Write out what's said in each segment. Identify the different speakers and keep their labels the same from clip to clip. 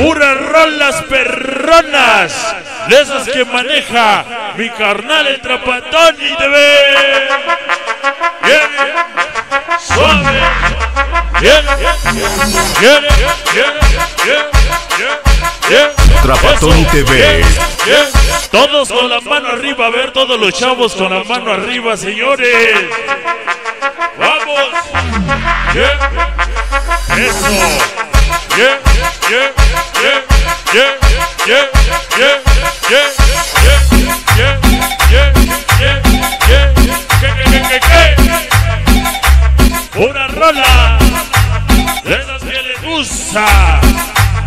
Speaker 1: puras rolas perronas, de esas que maneja mi carnal el trapatón y te ve. Bien, suave, bien, bien, bien, bien, bien,
Speaker 2: Trapatón TV.
Speaker 1: Todos con la mano arriba, a ver todos los chavos con la mano arriba, señores. Vamos. Bien. Eso. Bien, una rola de las que les gusta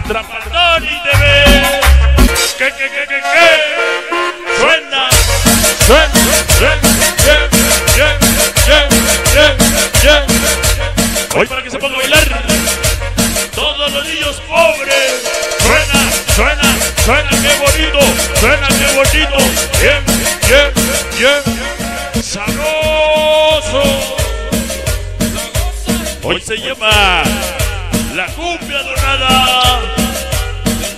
Speaker 1: Trapadoni TV. Que, que, que, que, que. Suena, suena, suena, yeah, yeah. Hoy para que Bien, bien, bien. Sabroso. Hoy se llama la cumbia dorada.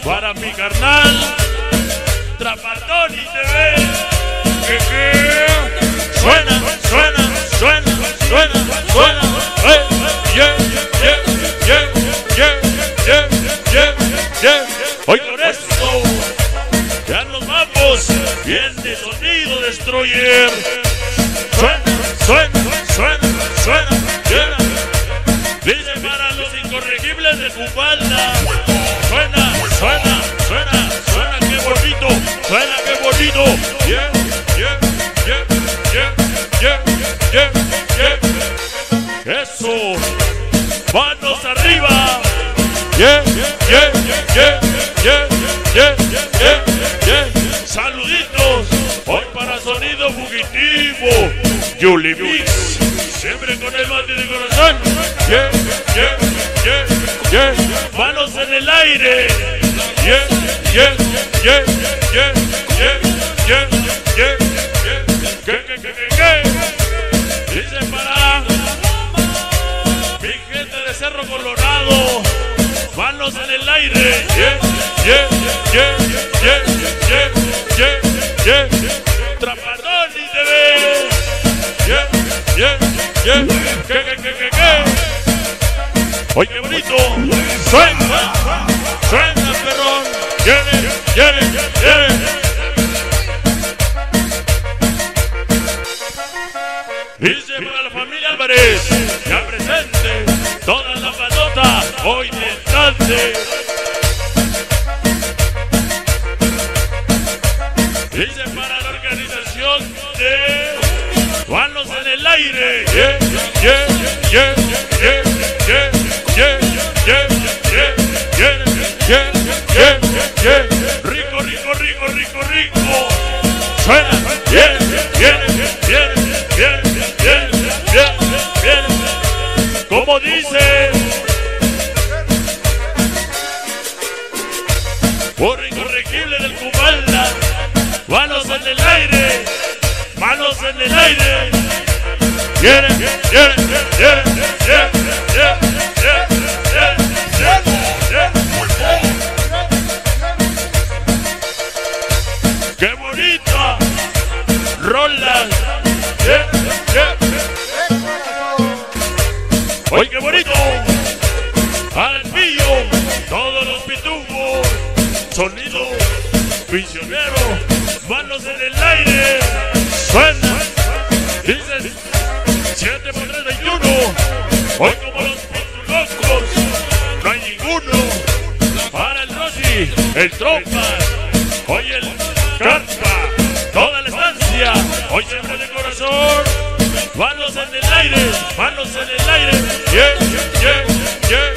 Speaker 1: Para mi carnal, Suena, suena, suena, suena, suena. Dice para los incorregibles de Cubana. Suena, suena, suena, suena, qué bonito, suena, qué bonito. Yeah, yeah, yeah, yeah, yeah, yeah, yeah. Eso. Manos arriba. Yeah, yeah, yeah, yeah, yeah, yeah, yeah. Saluditos. Hoy para sonido fugitivo. Mix. Siempre con el mate de corazón. Yeah, yeah, yeah, yeah. Manos en el aire. Yeah, yeah, yeah, yeah, yeah, yeah, yeah, yeah. Dice para mi gente de Cerro Colorado. Manos en el aire. Yeah, yeah, yeah, yeah, yeah, yeah, yeah, yeah. Trapadón y TV. Yeah, yeah, yeah. ¿Qué, qué, qué, qué, qué? Oye, bonito. Suena, suena, perrón. Viene, viene. Dice para la familia Álvarez, ya presente, toda la patota, hoy. Dice para la organización de Juanos en el aire. Rico, rico, rico, rico, rico. Bien, bien, bien, bien, bien, bien, bien. Como dice. por incorregible del Cumalda. Manos en el aire, manos en el aire. Quieren, quieren, quieren, quieren, quieren, ¡Qué bonita! Rola. ¡Oye, qué bonito! Al pillo, todos los pitufos. Sonido visionero. Manos en el aire. Suena. Dices 7 por 3, 21. Hoy como los pitulocos. No hay ninguno. Para el Rossi, el Trompas. Hoy el Carpa. Toda la estancia. Hoy siempre de corazón. Manos en el aire. Manos en el aire. Yeah, yeah, yeah,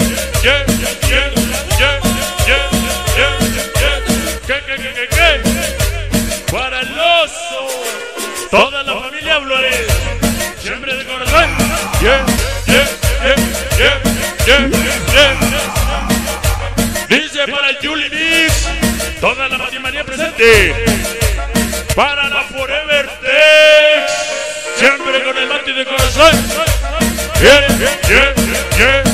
Speaker 1: gente. Para la Forever Siempre con el látigo de corazón. Yeah, yeah, bien,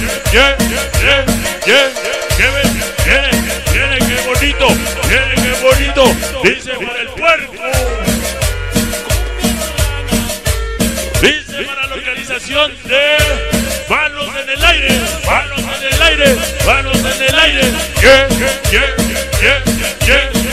Speaker 1: viene, viene, qué bonito, viene, qué bonito. Dice para el cuerpo. Dice para la localización de manos en el aire, manos en el aire, manos en el aire. Yeah, yeah, yeah.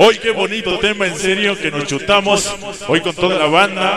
Speaker 1: Hoy qué bonito tema, en serio, que nos chutamos hoy con toda la banda.